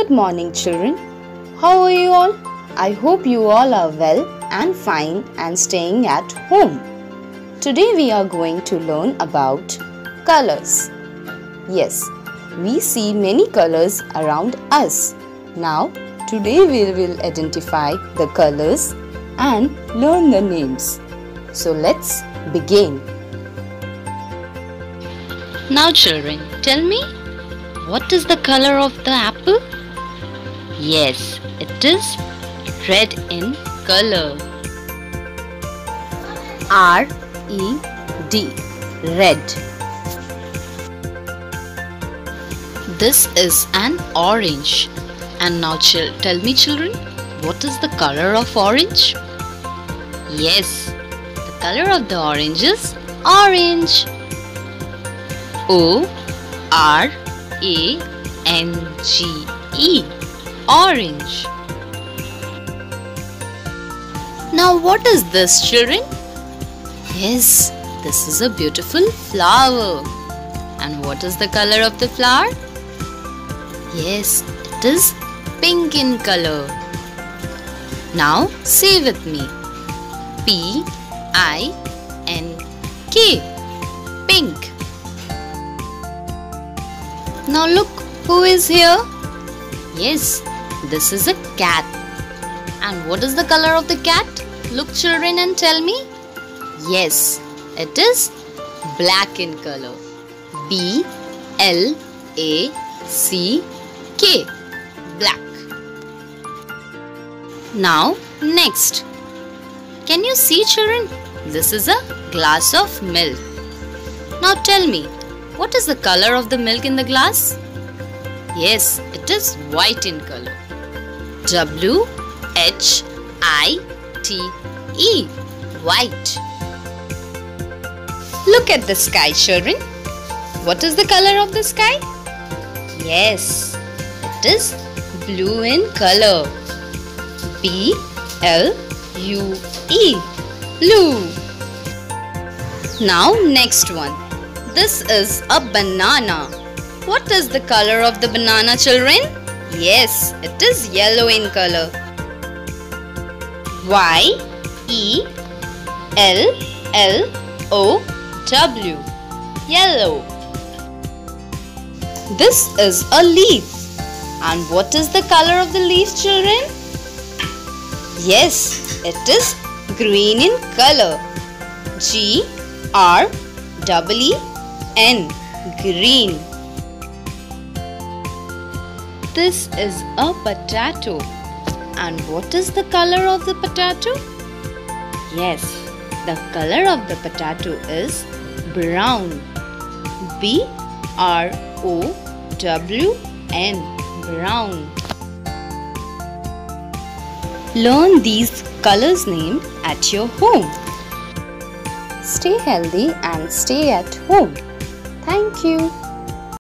Good morning, children. How are you all? I hope you all are well and fine and staying at home. Today we are going to learn about colors. Yes, we see many colors around us. Now, today we will identify the colors and learn the names. So let's begin. Now, children, tell me, what is the color of the apple? Yes, it is red in color. R E D Red. This is an orange. And now, tell me, children, what is the color of orange? Yes, the color of the orange is orange. O R A N G E Orange. Now, what is this, children? Yes, this is a beautiful flower. And what is the color of the flower? Yes, it is pink in color. Now, say with me P I N K Pink. Now look who is here. Yes, this is a cat. And what is the color of the cat? Look children and tell me. Yes, it is black in color. B L A C K black. Now next. Can you see children? This is a glass of milk. Now tell me, what is the color of the milk in the glass? Yes, it is white in color. W H I T E White. Look at the sky, children. What is the color of the sky? Yes, it is blue in color. B L U E Blue. Now, next one. This is a banana. What is the color of the banana, children? Yes, it is yellow in color. Y E L L O W Yellow. This is a leaf. And what is the color of the leaf, children? Yes, it is green in color. G R E N green. This is a potato. And what is the color of the potato? Yes, the color of the potato is brown. B R O W N brown. Learn these colors name at your home. Stay healthy and stay at home. Thank you.